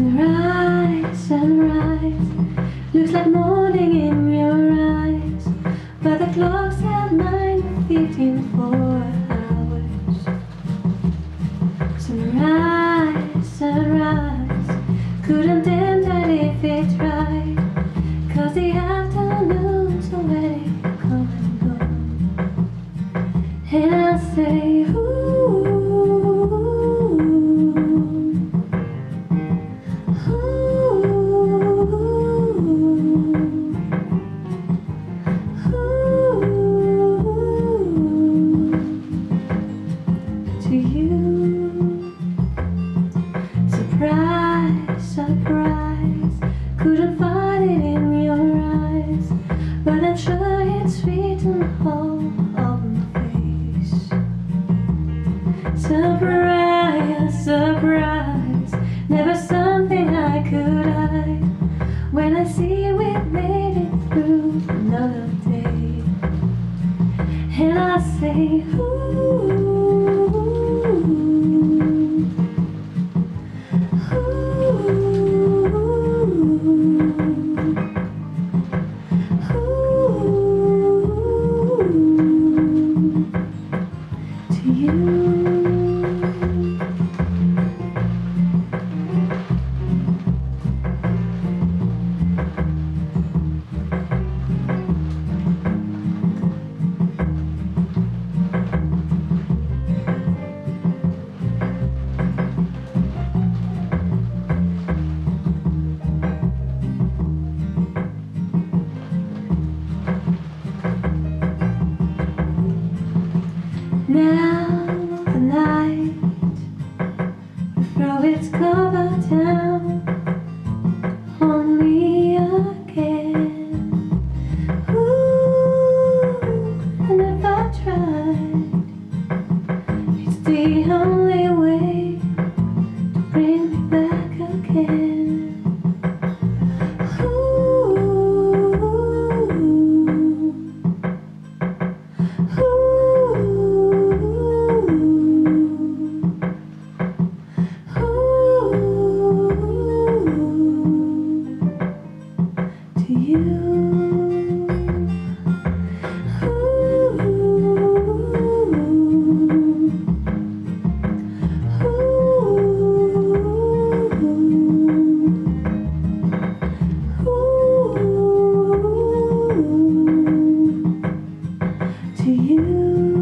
Sunrise, sunrise, looks like morning in your eyes, but the clock's at nine fifteen four hours. Sunrise, sunrise, couldn't end that if it tried, cause the afternoon's already come and gone. And I say. Surprise, surprise, Could have find it in your eyes, but I'm sure it's written all on the face. Surprise, surprise, never something I could hide. When I see we made it through another day, and I say, Ooh. you. to you.